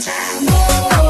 time.